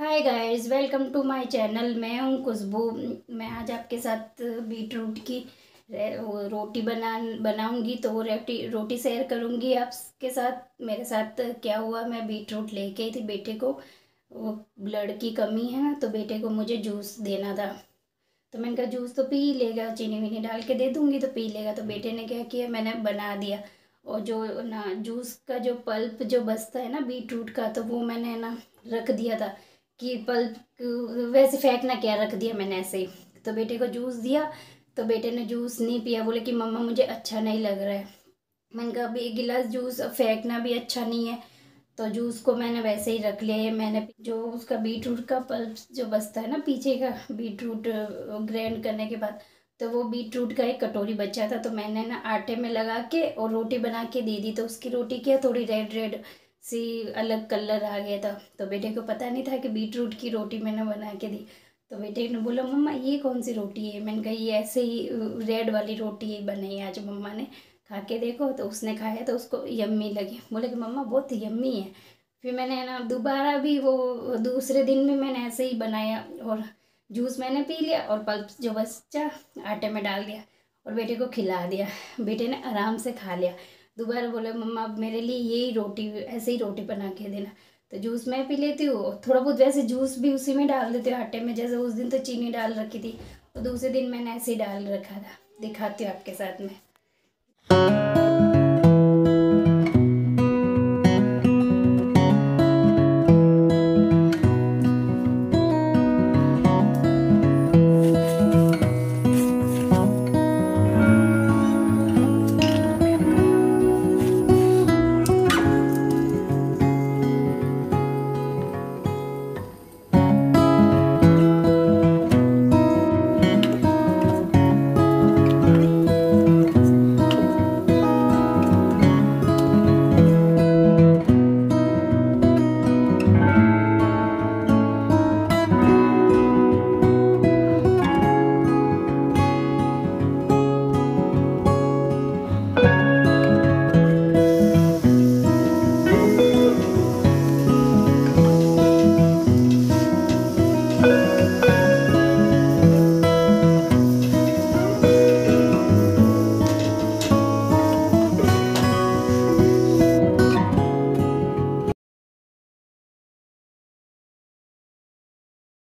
Hi guys welcome to my channel मैं हूँ खुशबू। मैं आज आपके साथ बीट रूट की रोटी बना बनाऊँगी तो वो रोटी रोटी शेयर करूँगी आपके साथ। मेरे साथ क्या हुआ, मैं बीट रूट लेके आई थी बेटे को। वो ब्लड की कमी है ना तो बेटे को मुझे जूस देना था। तो मैंने कहा जूस तो पी लेगा, चीनी वीनी डाल के दे दूँगी तो पी लेगा। तो बेटे ने क्या किया, मैंने बना दिया। और जो ना जूस का जो पल्प जो बसता है ना बीट रूट का तो वो मैंने ना रख दिया था। कि पल्प वैसे फेंकना क्या रख दिया मैंने ऐसे ही। तो बेटे को जूस दिया तो बेटे ने जूस नहीं पिया, बोले कि मम्मा मुझे अच्छा नहीं लग रहा है। मैंने कहा, अभी एक गिलास जूस फेंकना भी अच्छा नहीं है। तो जूस को मैंने वैसे ही रख लिया है मैंने जो उसका बीट रूट का पल्प जो बचता है ना पीछे का बीट रूट ग्राइंड करने के बाद तो वो बीट रूट का एक कटोरी बचा था। तो मैंने ना आटे में लगा के और रोटी बना के दे दी तो उसकी रोटी क्या थोड़ी रेड रेड सी अलग कलर आ गया था। तो बेटे को पता नहीं था कि बीट रूट की रोटी मैंने बना के दी। तो बेटे ने बोला, मम्मा, ये कौन सी रोटी है? मैंने कहा, ये ऐसे ही रेड वाली रोटी बनाई आज मम्मा ने। खा के देखो। तो उसने खाया तो उसको यम्मी लगी। बोले कि, मम्मा, बहुत यम्मी है। फिर मैंने ना दोबारा भी वो दूसरे दिन में मैंने ऐसे ही बनाया और जूस मैंने पी लिया और पल्प जो बच्चा आटे में डाल दिया और बेटे को खिला दिया। बेटे ने आराम से खा लिया। दोबारा बोले, मम्मा मेरे लिए यही रोटी, ऐसे ही रोटी बना के देना। तो जूस मैं पी लेती हूँ थोड़ा बहुत वैसे जूस भी उसी में डाल देती हूँ, आटे में जैसे उस दिन तो चीनी डाल रखी थी और दूसरे दिन मैंने ऐसे ही डाल रखा था, दिखाती हूँ आपके साथ में।